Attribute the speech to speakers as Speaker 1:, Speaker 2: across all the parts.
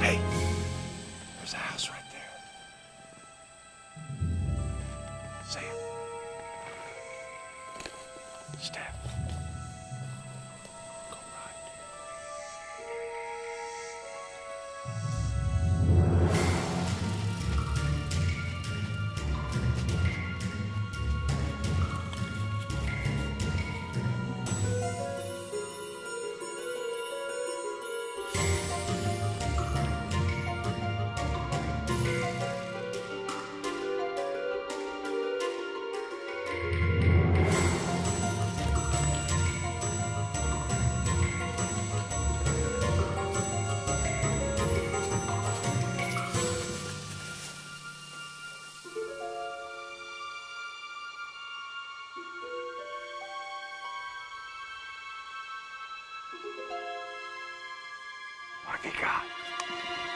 Speaker 1: Hey, there's a house right there. Sam. Steph. What have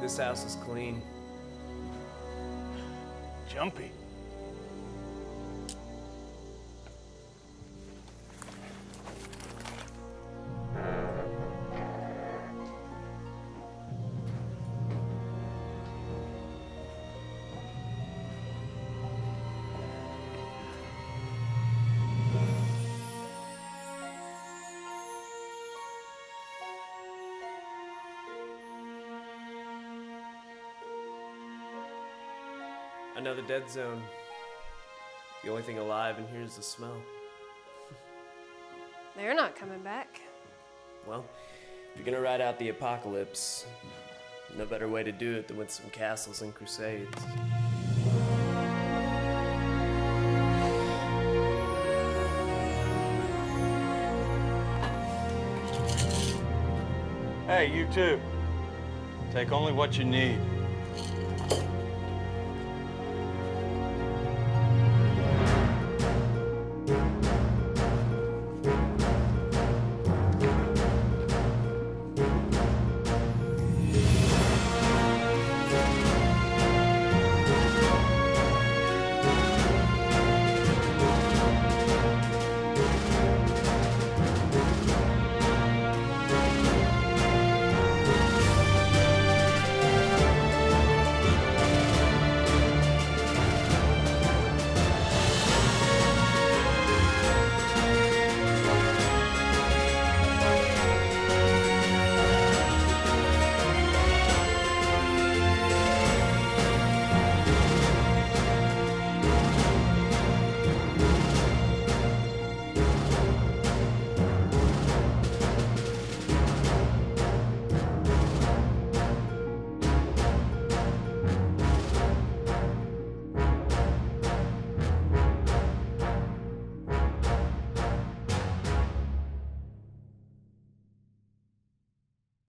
Speaker 2: This house is clean.
Speaker 1: Jumpy.
Speaker 2: Another dead zone. The only thing alive in here is the smell.
Speaker 3: They're not coming back.
Speaker 2: Well, if you're gonna ride out the apocalypse, no better way to do it than with some castles and crusades.
Speaker 4: Hey, you too. Take only what you need.